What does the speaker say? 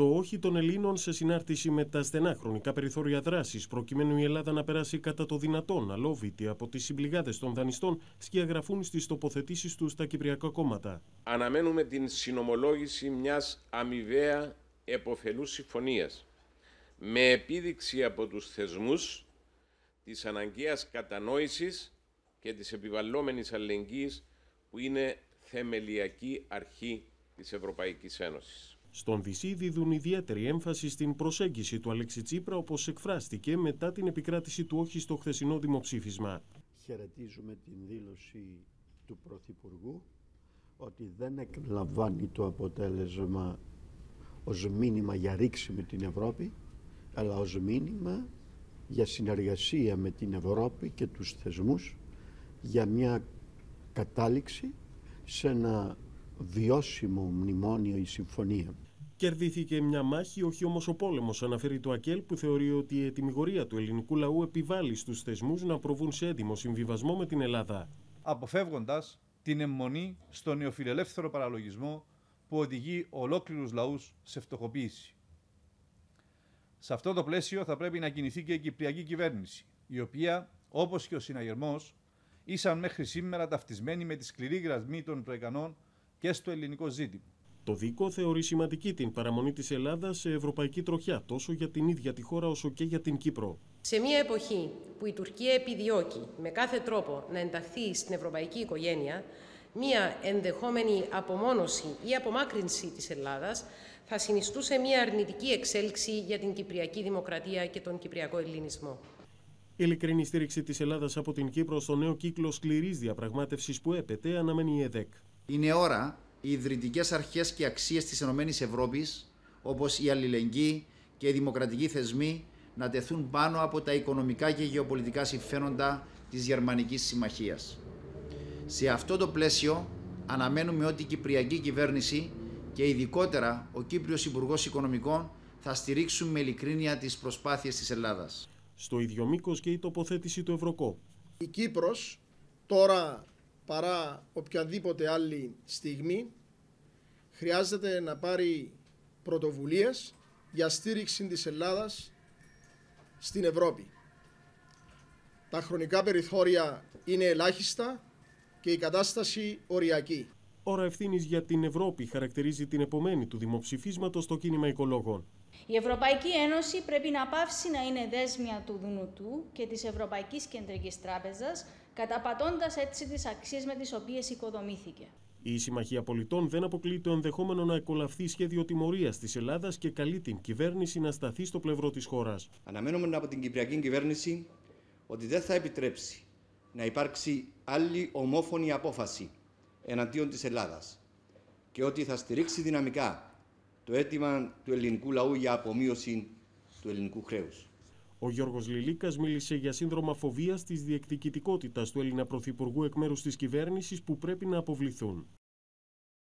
Το όχι των Ελλήνων σε συνάρτηση με τα στενά χρονικά περιθώρια δράσης, προκειμένου η Ελλάδα να περάσει κατά το δυνατόν αλόβητη από τις συμπληγάδες των δανειστών, σκιαγραφούν στις τοποθετήσεις τους στα κυπριακά κόμματα. Αναμένουμε την συνομολόγηση μιας αμοιβαία εποφελού συμφωνίας με επίδειξη από τους θεσμούς της αναγκαίας κατανόησης και της επιβαλλόμενης αλληλεγγύης που είναι θεμελιακή αρχή της Ευρωπαϊκής Ένωσης. Στον Δυσί δίδουν ιδιαίτερη έμφαση στην προσέγγιση του Αλέξη Τσίπρα όπως εκφράστηκε μετά την επικράτηση του όχι στο χθεσινό δημοψήφισμα. Χαιρετίζουμε την δήλωση του Πρωθυπουργού ότι δεν εκλαμβάνει το αποτέλεσμα ως μήνυμα για ρήξη με την Ευρώπη αλλά ως μήνυμα για συνεργασία με την Ευρώπη και τους θεσμούς για μια κατάληξη σε ένα βιώσιμο μνημόνιο η συμφωνία. Κερδίθηκε μια μάχη, όχι όμως ο πόλεμος, αναφέρει το ΑΚΕΛ που θεωρεί ότι η ετοιμιγορία του ελληνικού λαού επιβάλλει στους θεσμούς να προβούν σε έντιμο συμβιβασμό με την Ελλάδα. Αποφεύγοντας την αιμονή στο νεοφιλελεύθερο παραλογισμό που οδηγεί ολόκληρους λαούς σε φτωχοποίηση. Σε αυτό το πλαίσιο θα πρέπει να κινηθεί και η Κυπριακή κυβέρνηση, η οποία, όπως και ο συναγερμός, ήσαν μέχρι σήμερα ταυτισμένοι με τη σκληρή γραμμή των Τροεκανών και στο ελληνικό ζήτημα. Το ΔΙΚΟ θεωρεί σημαντική την παραμονή της Ελλάδας σε ευρωπαϊκή τροχιά, τόσο για την ίδια τη χώρα όσο και για την Κύπρο. Σε μια εποχή που η Τουρκία επιδιώκει με κάθε τρόπο να ενταχθεί στην ευρωπαϊκή οικογένεια, μια ενδεχόμενη απομόνωση ή απομάκρυνση της Ελλάδας θα συνιστούσε μια αρνητική εξέλιξη για την Κυπριακή Δημοκρατία και τον Κυπριακό Ελληνισμό. Η ειλικρινή στήριξη της Ελλάδας από την Κύπρο στο νέο κύκλο σκληρής διαπραγμάτευσης που έπεται αναμένει η ΕΔΕΚ. Είναι ώρα οι ιδρυτικές αρχές και αξίες της ΕΕ, όπως η αλληλεγγύη και οι δημοκρατικοί θεσμοί, να τεθούν πάνω από τα οικονομικά και γεωπολιτικά συμφέροντα της Γερμανικής Συμμαχίας. Σε αυτό το πλαίσιο, αναμένουμε ότι η Κυπριακή κυβέρνηση και ειδικότερα ο Κύπριος Υπουργός Οικονομικών θα στηρίξουν με ειλικρίνεια τις προσπάθειες της Ελλάδας. Στο ίδιο μήκος και η τοποθέτηση του Ευρωκό. Η Κύπρος τώρα παρά οποιαδήποτε άλλη στιγμή χρειάζεται να πάρει πρωτοβουλίες για στήριξη της Ελλάδας στην Ευρώπη. Τα χρονικά περιθώρια είναι ελάχιστα και η κατάσταση οριακή. Ώρα ευθύνης για την Ευρώπη χαρακτηρίζει την επομένη του δημοψηφίσματος στο κίνημα οικολόγων. Η Ευρωπαϊκή Ένωση πρέπει να πάυσει να είναι δέσμια του Δουνουτού και της Ευρωπαϊκής Κεντρικής Τράπεζας, καταπατώντας έτσι τις αξίες με τις οποίες οικοδομήθηκε. Η Συμμαχία Πολιτών δεν αποκλεί το ενδεχόμενο να εκολαφθεί σχέδιο τιμωρίας της Ελλάδας και καλεί την κυβέρνηση να σταθεί στο πλευρό της χώρας. Αναμένουμε από την Κυπριακή κυβέρνηση ότι δεν θα επιτρέψει να υπάρξει άλλη ομόφωνη απόφαση εναντίον της Ελλάδας και ότι θα στηρίξει δυναμικά το αίτημα του ελληνικού λαού για απομείωση του ελληνικού χρέους. Ο Γιώργος Λιλίκας μίλησε για σύνδρομα φοβίας της διεκδικητικότητας του Έλληνα Πρωθυπουργού εκ μέρους της κυβέρνησης που πρέπει να αποβληθούν.